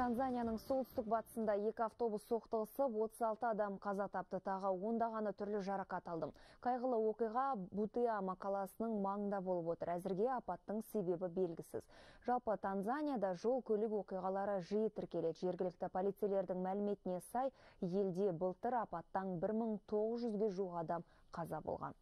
Танзанияның солтүстік батысында екі автобус соқтығысып, 36 адам қаза тапты, тағы ондағаны түрлі жарақат алды. Қайғылы оқиға бутыама қаласының маңында болып отыр. Әзірге апаттың себебі белгісіз. Жалпы Танзанияда жол көлік оқиғалары жиі тіркеледі. Жергілікті полицейлердің мәліметіне сай, елде былтыр апаттан 1900-ге жуық адам қаза болған.